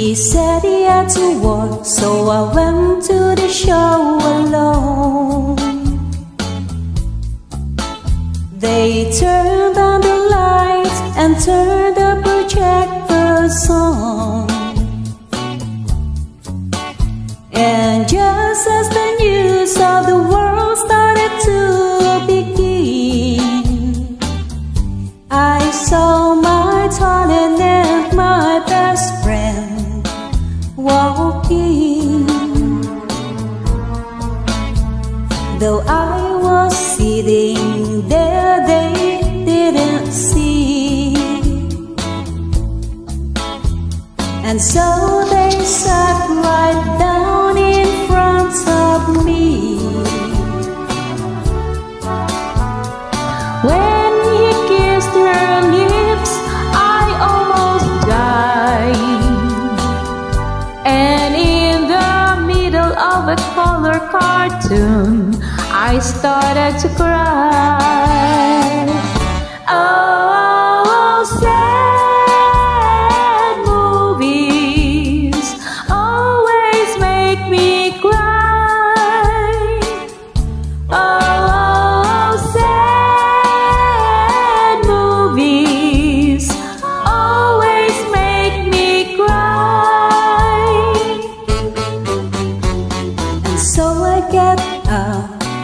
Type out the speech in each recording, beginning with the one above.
He said he had to work, so I went to the show alone. They turned on the lights and turned the projector on. And just as Though I was sitting there, they didn't see. And so they sat right down in front of me. Color cartoon, I started to cry. Oh,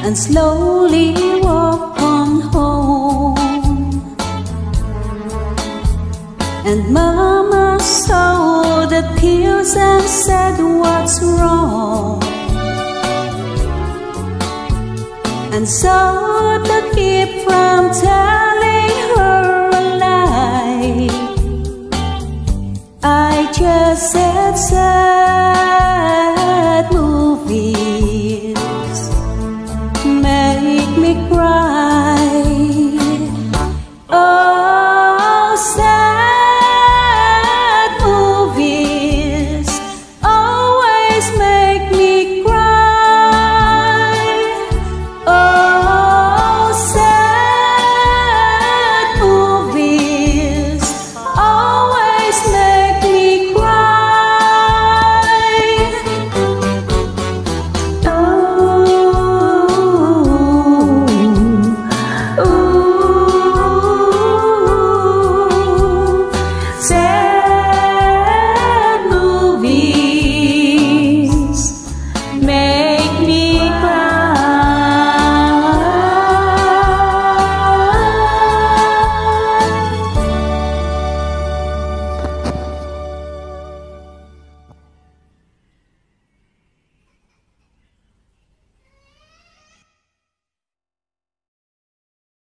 and slowly walk on home. And Mama saw the tears and said, What's wrong? And so the keep from telling her a lie, I just said, sad. me cry.